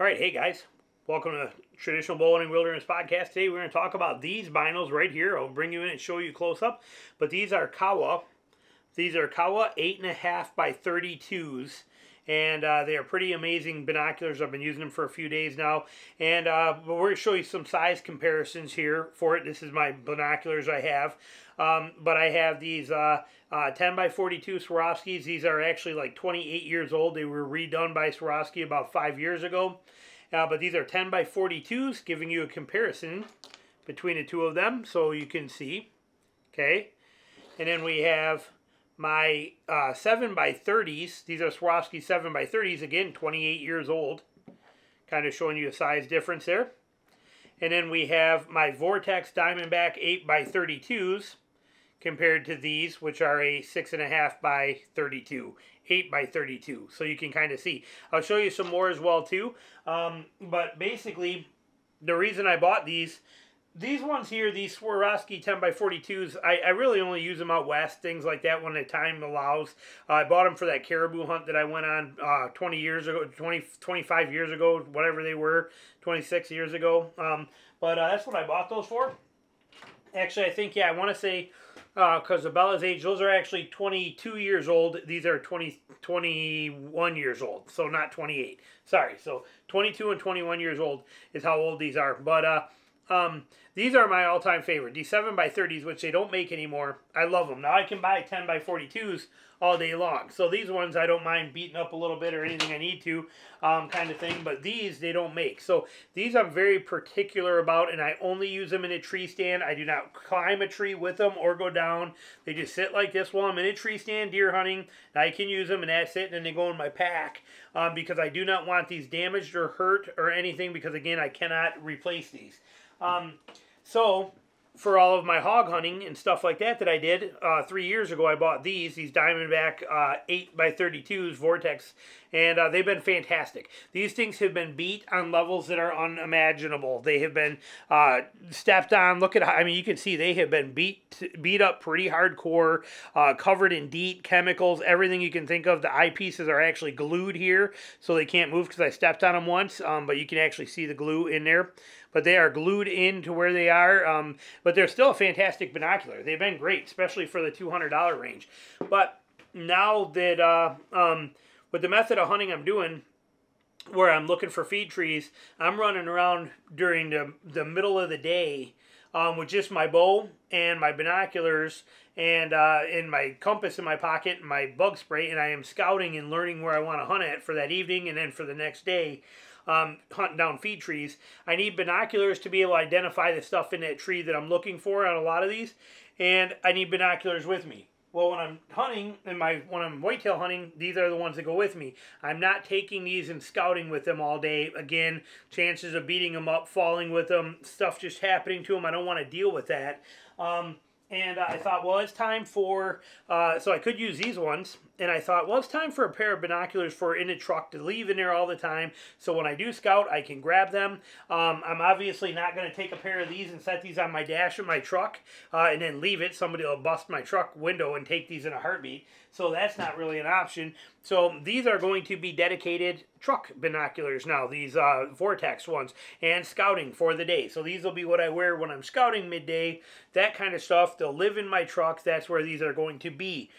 All right, hey guys, welcome to Traditional Bowhunting Wilderness Podcast. Today we're going to talk about these binos right here. I'll bring you in and show you close up. But these are Kowa. These are Kowa 8.5 by 32s. And uh, they are pretty amazing binoculars. I've been using them for a few days now. And uh, we're going to show you some size comparisons here for it. This is my binoculars I have. Um, but I have these uh, uh, 10 by 42 Swarovskis. These are actually like 28 years old. They were redone by Swarovski about five years ago. Uh, but these are 10 by 42s, giving you a comparison between the two of them so you can see. Okay. And then we have my uh, 7 by 30s. These are Swarovski 7 by 30s. Again, 28 years old. Kind of showing you a size difference there. And then we have my Vortex Diamondback 8 by 32s compared to these, which are a 6.5 by 32, 8 by 32. So you can kind of see. I'll show you some more as well, too. Um, but basically, the reason I bought these, these ones here, these Swarovski 10 by 42s, I, I really only use them out west, things like that when the time allows. Uh, I bought them for that caribou hunt that I went on uh, 20 years ago, 20, 25 years ago, whatever they were, 26 years ago. Um, but uh, that's what I bought those for. Actually, I think, yeah, I want to say because uh, Bella's age, those are actually 22 years old. These are 20, 21 years old, so not 28. Sorry, so 22 and 21 years old is how old these are. But uh, um, these are my all-time favorite. These 7 by 30s, which they don't make anymore. I love them. Now I can buy 10 by 42s all day long. So these ones I don't mind beating up a little bit or anything I need to um, kind of thing. But these they don't make. So these I'm very particular about and I only use them in a tree stand. I do not climb a tree with them or go down. They just sit like this while I'm in a tree stand deer hunting. I can use them and that's it. And then they go in my pack um, because I do not want these damaged or hurt or anything because again I cannot replace these. Um, so for all of my hog hunting and stuff like that that I did uh, three years ago. I bought these, these Diamondback uh, 8 by 32s Vortex, and uh, they've been fantastic. These things have been beat on levels that are unimaginable. They have been uh, stepped on. Look at, I mean, you can see they have been beat beat up pretty hardcore, uh, covered in DEET, chemicals, everything you can think of. The eyepieces are actually glued here, so they can't move because I stepped on them once, um, but you can actually see the glue in there but they are glued into where they are. Um, but they're still a fantastic binocular. They've been great, especially for the $200 range. But now that uh, um, with the method of hunting I'm doing, where I'm looking for feed trees, I'm running around during the, the middle of the day um, with just my bow and my binoculars and uh, in my compass in my pocket and my bug spray, and I am scouting and learning where I want to hunt at for that evening and then for the next day um, hunting down feed trees. I need binoculars to be able to identify the stuff in that tree that I'm looking for on a lot of these, and I need binoculars with me. Well, when I'm hunting and my when I'm whitetail hunting, these are the ones that go with me. I'm not taking these and scouting with them all day. Again, chances of beating them up, falling with them, stuff just happening to them. I don't want to deal with that. Um, and I thought, well, it's time for, uh, so I could use these ones. And I thought, well, it's time for a pair of binoculars for in a truck to leave in there all the time. So when I do scout, I can grab them. Um, I'm obviously not going to take a pair of these and set these on my dash of my truck uh, and then leave it. Somebody will bust my truck window and take these in a heartbeat. So that's not really an option. So these are going to be dedicated truck binoculars now, these uh, Vortex ones, and scouting for the day. So these will be what I wear when I'm scouting midday, that kind of stuff. They'll live in my truck. That's where these are going to be.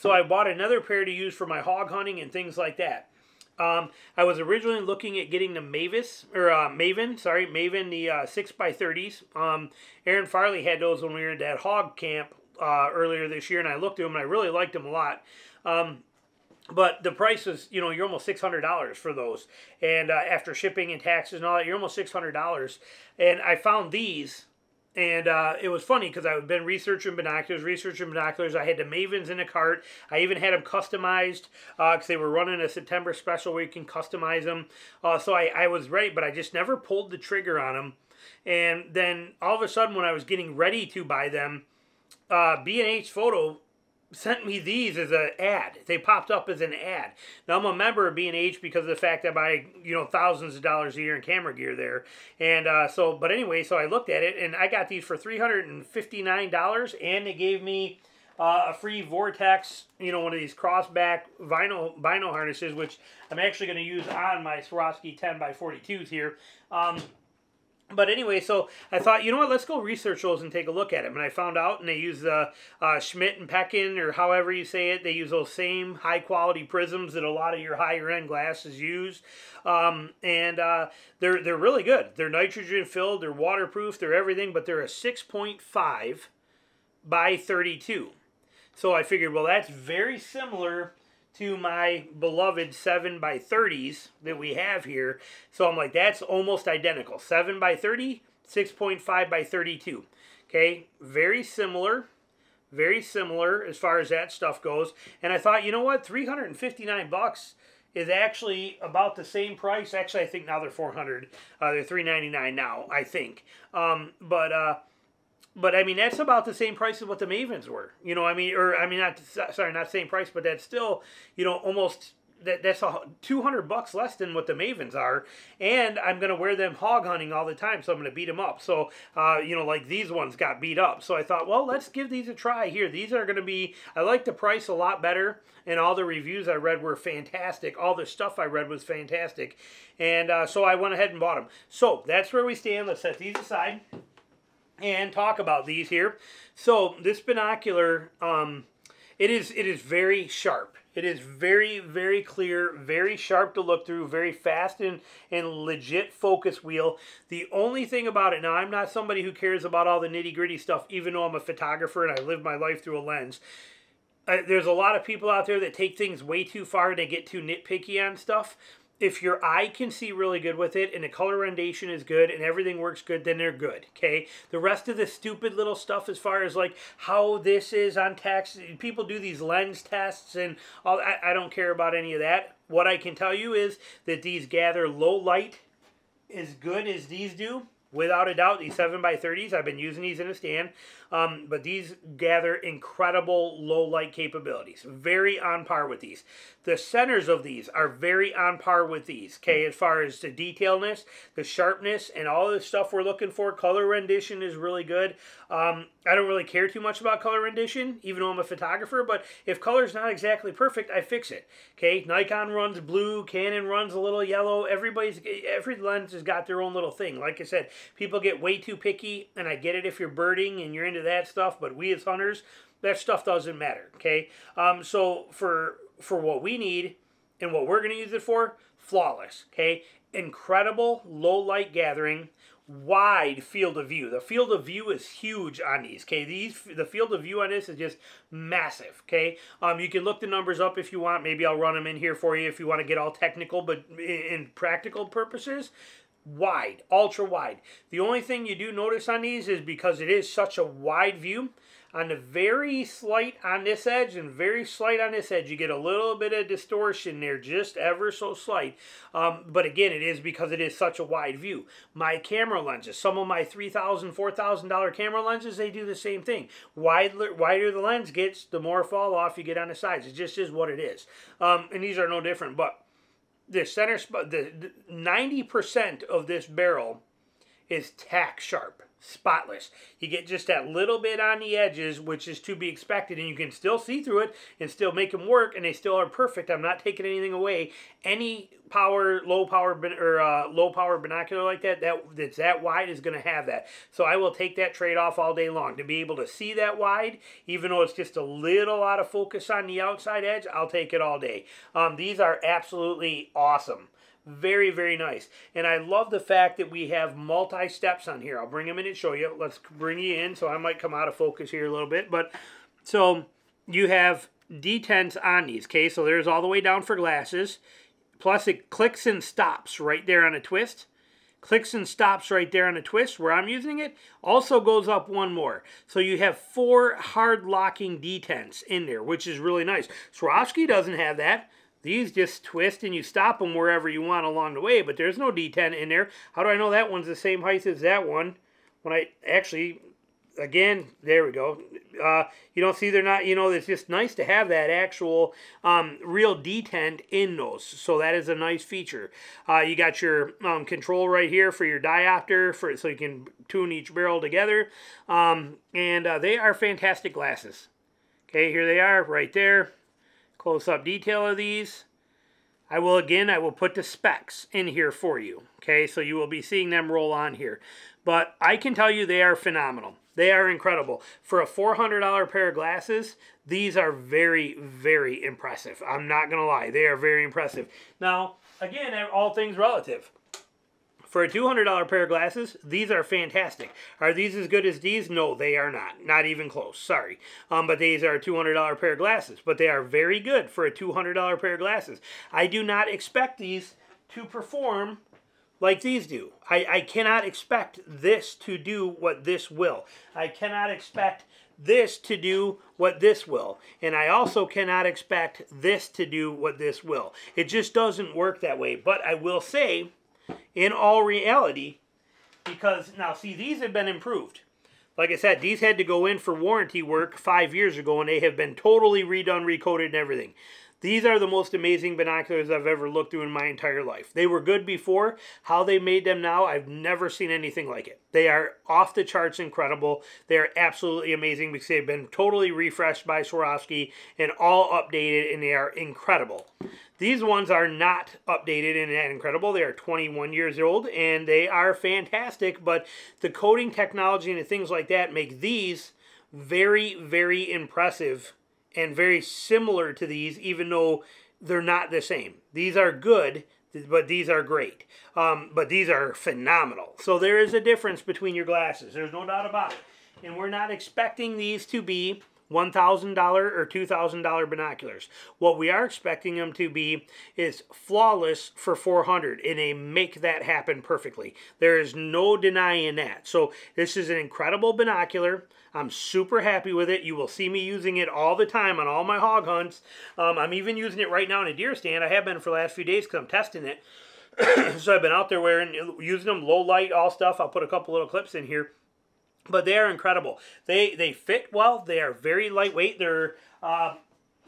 So I bought another pair to use for my hog hunting and things like that. Um, I was originally looking at getting the Mavis or uh, Maven, sorry, Maven the uh, six x 30s. Um, Aaron Farley had those when we were at that hog camp uh, earlier this year, and I looked at them and I really liked them a lot. Um, but the price is, you know, you're almost six hundred dollars for those, and uh, after shipping and taxes and all that, you're almost six hundred dollars. And I found these and uh, it was funny because I've been researching binoculars, researching binoculars. I had the Mavens in a cart. I even had them customized because uh, they were running a September special where you can customize them. Uh, so I, I was ready, but I just never pulled the trigger on them. And then all of a sudden, when I was getting ready to buy them, uh, B&H Photo sent me these as an ad. They popped up as an ad. Now I'm a member of B&H because of the fact that I buy you know thousands of dollars a year in camera gear there, and uh, so but anyway, so I looked at it and I got these for three hundred and they gave me uh, a free Vortex, you know, one of these crossback vinyl vinyl harnesses, which I'm actually going to use on my Swarovski 10 by 42s here. Um, but anyway, so I thought, you know what, let's go research those and take a look at them. And I found out, and they use the uh, Schmidt and Pechan, or however you say it, they use those same high quality prisms that a lot of your higher end glasses use. Um, and uh, they're, they're really good. They're nitrogen filled, they're waterproof, they're everything, but they're a 6.5 by 32. So I figured, well, that's very similar to my beloved 7 by 30s that we have here. So I'm like, that's almost identical. 7 by 30, 6.5 by 32. Okay, very similar. Very similar as far as that stuff goes. And I thought, you know what? 359 bucks is actually about the same price. Actually, I think now they're 400. Uh, they're 399 now, I think. Um, but uh, but I mean that's about the same price as what the Mavens were. You know, I mean, or I mean, not sorry, not same price, but that's still you know almost that that's a 200 bucks less than what the Mavens are, and I'm gonna wear them hog hunting all the time, so I'm gonna beat them up. So uh, you know, like these ones got beat up, so I thought, well, let's give these a try here. These are gonna be, I like the price a lot better, and all the reviews I read were fantastic. All the stuff I read was fantastic, and uh, so I went ahead and bought them. So that's where we stand. Let's set these aside and talk about these here. So this binocular, um, it is it is very sharp. It is very, very clear, very sharp to look through, very fast and, and legit focus wheel. The only thing about it, now I'm not somebody who cares about all the nitty gritty stuff, even though I'm a photographer and I live my life through a lens. There's a lot of people out there that take things way too far and they get too nitpicky on stuff if your eye can see really good with it and the color rendition is good and everything works good, then they're good. Okay. The rest of the stupid little stuff, as far as like how this is on text, people do these lens tests and all. I, I don't care about any of that. What I can tell you is that these gather low light as good as these do. Without a doubt, these 7x30s, I've been using these in a stand. Um, but these gather incredible low light capabilities. Very on par with these. The centers of these are very on par with these. Okay, as far as the detailness, the sharpness, and all the stuff we're looking for. Color rendition is really good. Um, I don't really care too much about color rendition, even though I'm a photographer. But if color's not exactly perfect, I fix it. Okay, Nikon runs blue, Canon runs a little yellow. Everybody's every lens has got their own little thing. Like I said, people get way too picky, and I get it if you're birding and you're into into that stuff, but we as hunters, that stuff doesn't matter. Okay, um, so for for what we need and what we're going to use it for, flawless. Okay, incredible low light gathering wide field of view. The field of view is huge on these. Okay, these the field of view on this is just massive. Okay, um, you can look the numbers up if you want. Maybe I'll run them in here for you if you want to get all technical, but in, in practical purposes, wide, ultra wide. The only thing you do notice on these is because it is such a wide view, on the very slight on this edge and very slight on this edge, you get a little bit of distortion there, just ever so slight. Um, but again, it is because it is such a wide view. My camera lenses, some of my $3,000, $4,000 camera lenses, they do the same thing. Wider, wider the lens gets, the more fall off you get on the sides. It just is what it is. Um, and these are no different, but the center the ninety percent of this barrel is tack sharp, spotless. You get just that little bit on the edges, which is to be expected, and you can still see through it and still make them work, and they still are perfect. I'm not taking anything away. Any power, low power, or uh, low power binocular like that, that that's that wide is going to have that. So I will take that trade off all day long to be able to see that wide, even though it's just a little out of focus on the outside edge. I'll take it all day. Um, these are absolutely awesome. Very, very nice. And I love the fact that we have multi-steps on here. I'll bring them in and show you. Let's bring you in. So I might come out of focus here a little bit. But so you have detents on these. Okay, so there's all the way down for glasses. Plus it clicks and stops right there on a twist. Clicks and stops right there on a twist where I'm using it. Also goes up one more. So you have four hard locking detents in there, which is really nice. Swarovski doesn't have that. These just twist and you stop them wherever you want along the way, but there's no detent in there. How do I know that one's the same height as that one? When I actually, again, there we go. Uh, you don't see they're not, you know, it's just nice to have that actual um, real detent in those. So that is a nice feature. Uh, you got your um, control right here for your diopter, for so you can tune each barrel together. Um, and uh, they are fantastic glasses. Okay, here they are right there. Close-up detail of these. I will, again, I will put the specs in here for you. Okay, so you will be seeing them roll on here. But I can tell you they are phenomenal. They are incredible. For a $400 pair of glasses, these are very, very impressive. I'm not going to lie. They are very impressive. Now, again, all things relative. For a $200 pair of glasses, these are fantastic. Are these as good as these? No, they are not. Not even close. Sorry. Um, but these are a $200 pair of glasses. But they are very good for a $200 pair of glasses. I do not expect these to perform like these do. I, I cannot expect this to do what this will. I cannot expect this to do what this will. And I also cannot expect this to do what this will. It just doesn't work that way. But I will say in all reality because now see these have been improved like I said, these had to go in for warranty work five years ago, and they have been totally redone, recoded, and everything. These are the most amazing binoculars I've ever looked through in my entire life. They were good before. How they made them now, I've never seen anything like it. They are off the charts incredible. They are absolutely amazing because they've been totally refreshed by Swarovski and all updated, and they are incredible. These ones are not updated and incredible. They are 21 years old and they are fantastic, but the coating technology and things like that make these very, very impressive and very similar to these, even though they're not the same. These are good, but these are great. Um, but these are phenomenal. So there is a difference between your glasses. There's no doubt about it. And we're not expecting these to be $1,000 or $2,000 binoculars. What we are expecting them to be is flawless for 400 and they make that happen perfectly. There is no denying that. So this is an incredible binocular. I'm super happy with it. You will see me using it all the time on all my hog hunts. Um, I'm even using it right now in a deer stand. I have been for the last few days because I'm testing it. so I've been out there wearing, using them low light, all stuff. I'll put a couple little clips in here but they are incredible. They they fit well. They are very lightweight. They're uh,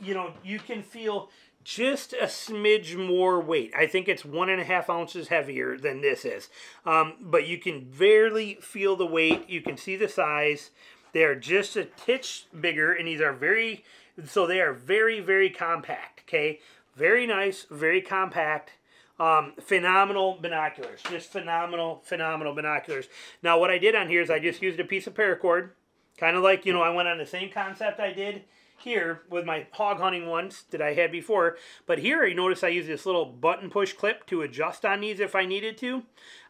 you know you can feel just a smidge more weight. I think it's one and a half ounces heavier than this is, um, but you can barely feel the weight. You can see the size. They are just a titch bigger, and these are very so they are very very compact. Okay, very nice, very compact. Um, phenomenal binoculars, just phenomenal, phenomenal binoculars. Now, what I did on here is I just used a piece of paracord, kind of like, you know, I went on the same concept I did here with my hog hunting ones that I had before. But here, you notice I use this little button push clip to adjust on these if I needed to.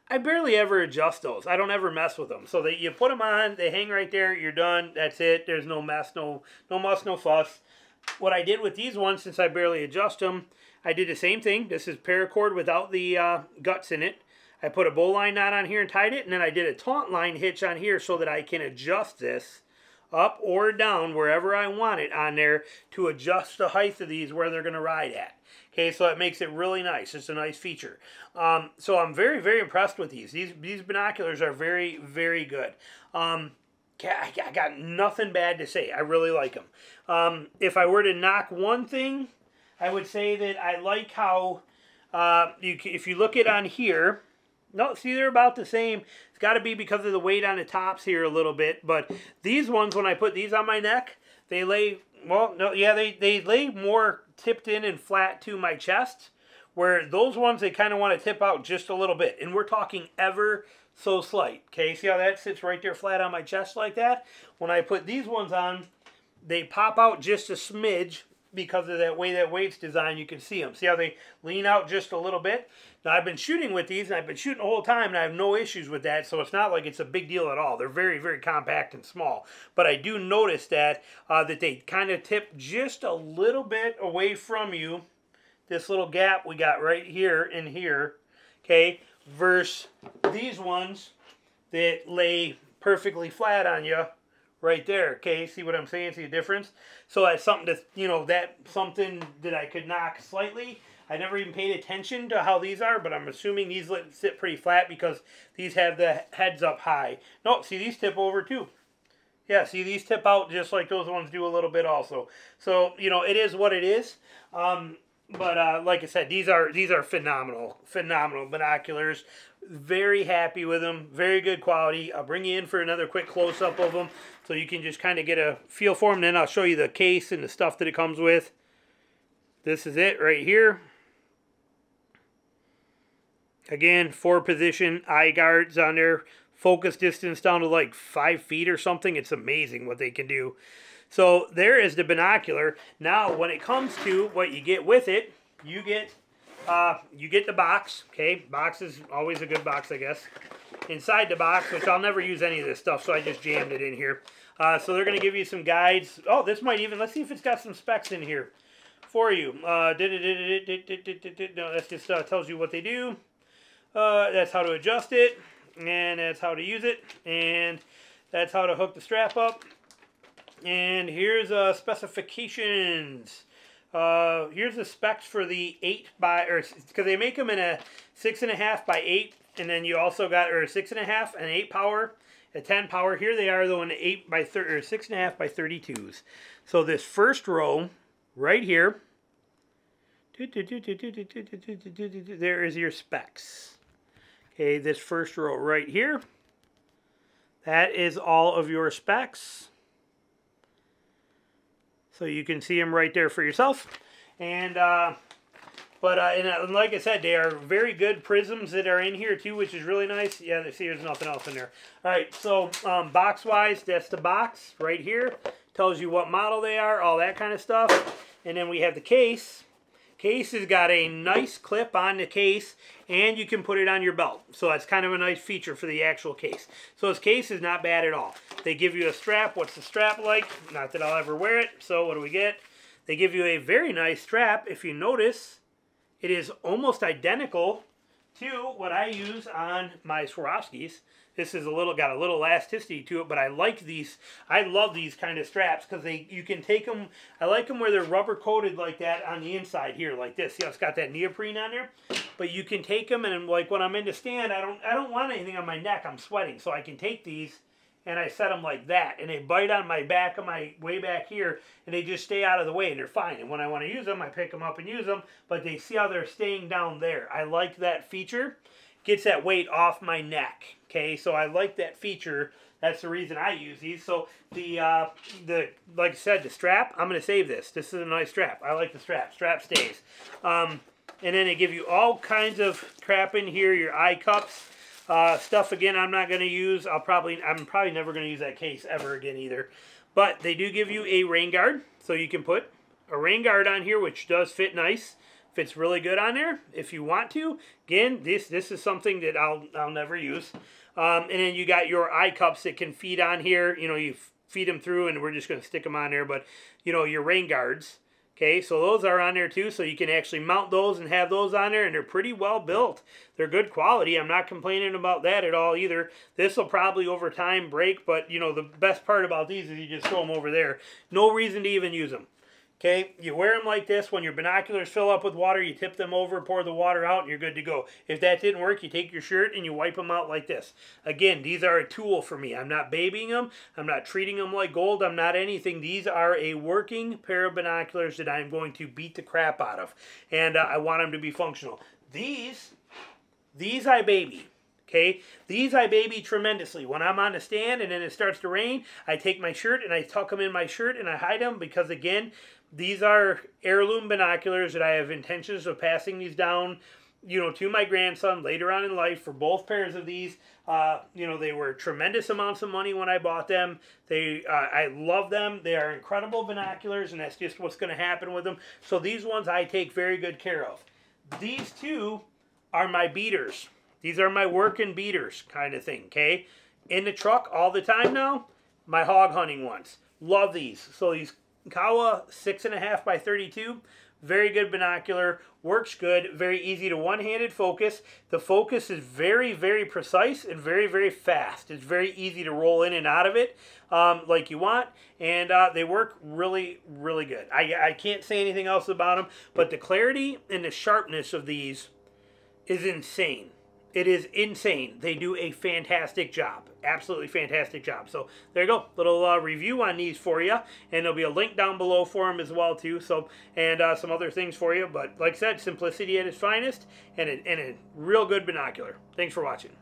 I barely ever adjust those. I don't ever mess with them. So that you put them on, they hang right there, you're done, that's it. There's no mess, no, no muss, no fuss. What I did with these ones, since I barely adjust them, I did the same thing. This is paracord without the uh, guts in it. I put a bowline knot on here and tied it, and then I did a taut line hitch on here so that I can adjust this up or down wherever I want it on there to adjust the height of these where they're going to ride at. Okay, so it makes it really nice. It's a nice feature. Um, so I'm very, very impressed with these. These these binoculars are very, very good. Um, I got nothing bad to say. I really like them. Um, if I were to knock one thing I would say that I like how uh, you if you look at on here, no, see they're about the same. It's got to be because of the weight on the tops here a little bit. But these ones, when I put these on my neck, they lay well. No, yeah, they they lay more tipped in and flat to my chest. Where those ones they kind of want to tip out just a little bit, and we're talking ever so slight. Okay, see how that sits right there flat on my chest like that? When I put these ones on, they pop out just a smidge because of that way that weight's designed, you can see them. See how they lean out just a little bit? Now, I've been shooting with these, and I've been shooting the whole time, and I have no issues with that, so it's not like it's a big deal at all. They're very, very compact and small. But I do notice that, uh, that they kind of tip just a little bit away from you. This little gap we got right here and here, okay, versus these ones that lay perfectly flat on you right there. Okay, see what I'm saying? See the difference? So that's something that, you know, that something that I could knock slightly. I never even paid attention to how these are, but I'm assuming these let sit pretty flat because these have the heads up high. No, see these tip over too. Yeah, see these tip out just like those ones do a little bit also. So, you know, it is what it is. Um, but uh, like I said, these are these are phenomenal, phenomenal binoculars. Very happy with them. Very good quality. I'll bring you in for another quick close up of them so you can just kind of get a feel for them. Then I'll show you the case and the stuff that it comes with. This is it right here. Again, four position eye guards on there. Focus distance down to like five feet or something. It's amazing what they can do. So there is the binocular. Now, when it comes to what you get with it, you get uh, you get the box. Okay, box is always a good box, I guess. Inside the box, which I'll never use any of this stuff, so I just jammed it in here. Uh, so they're going to give you some guides. Oh, this might even, let's see if it's got some specs in here for you. Uh, no, that just uh, tells you what they do. Uh, that's how to adjust it, and that's how to use it, and that's how to hook the strap up. And here's uh, specifications. Uh, here's the specs for the 8 by, or because they make them in a 6.5 by 8, and then you also got, or 6.5 and 8 power, a 10 power. Here they are though in 8 by 30, or 6.5 by 32s. So this first row, right here, there is your specs. Okay, this first row right here, that is all of your specs. So you can see them right there for yourself. And, uh, but, uh, and, uh, like I said, they are very good prisms that are in here too, which is really nice. Yeah, see, there's nothing else in there. All right, so um, box-wise, that's the box right here. Tells you what model they are, all that kind of stuff. And then we have the case. Case has got a nice clip on the case and you can put it on your belt. So that's kind of a nice feature for the actual case. So this case is not bad at all. They give you a strap. What's the strap like? Not that I'll ever wear it. So what do we get? They give you a very nice strap. If you notice, it is almost identical to what I use on my Swarovskis. This is a little got a little elasticity to it, but I like these. I love these kind of straps because they you can take them. I like them where they're rubber coated like that on the inside here, like this. See, it's got that neoprene on there, but you can take them and like when I'm in the stand, I don't I don't want anything on my neck. I'm sweating, so I can take these and I set them like that, and they bite on my back of my way back here, and they just stay out of the way, and they're fine. And when I want to use them, I pick them up and use them, but they see how they're staying down there. I like that feature gets that weight off my neck. Okay, so I like that feature. That's the reason I use these. So the uh, the like I said, the strap. I'm gonna save this. This is a nice strap. I like the strap. Strap stays. Um, and then they give you all kinds of crap in here. Your eye cups. Uh, stuff again I'm not going to use. I'll probably I'm probably never going to use that case ever again either. But they do give you a rain guard, so you can put a rain guard on here, which does fit nice fits really good on there if you want to. Again, this this is something that I'll I'll never use. Um, and then you got your eye cups that can feed on here. You know, you feed them through, and we're just going to stick them on there. But you know, your rain guards. Okay, so those are on there too, so you can actually mount those and have those on there, and they're pretty well built. They're good quality. I'm not complaining about that at all either. This will probably over time break, but you know, the best part about these is you just throw them over there. No reason to even use them. Okay, you wear them like this. When your binoculars fill up with water, you tip them over, pour the water out, and you're good to go. If that didn't work, you take your shirt and you wipe them out like this. Again, these are a tool for me. I'm not babying them. I'm not treating them like gold. I'm not anything. These are a working pair of binoculars that I'm going to beat the crap out of. And uh, I want them to be functional. These, these I baby. Okay, these I baby tremendously. When I'm on the stand and then it starts to rain, I take my shirt and I tuck them in my shirt and I hide them because again, these are heirloom binoculars that I have intentions of passing these down, you know, to my grandson later on in life for both pairs of these. Uh, you know, they were tremendous amounts of money when I bought them. They, uh, I love them. They are incredible binoculars, and that's just what's going to happen with them. So these ones I take very good care of. These two are my beaters. These are my working beaters kind of thing, okay? In the truck all the time now, my hog hunting ones. Love these. So these Kowa 6.5 by 32. Very good binocular, works good, very easy to one-handed focus. The focus is very, very precise and very, very fast. It's very easy to roll in and out of it um, like you want, and uh, they work really, really good. I, I can't say anything else about them, but the clarity and the sharpness of these is insane. It is insane. They do a fantastic job. Absolutely fantastic job. So there you go. Little uh, review on these for you. And there'll be a link down below for them as well too. So And uh, some other things for you. But like I said, simplicity at its finest and a, and a real good binocular. Thanks for watching.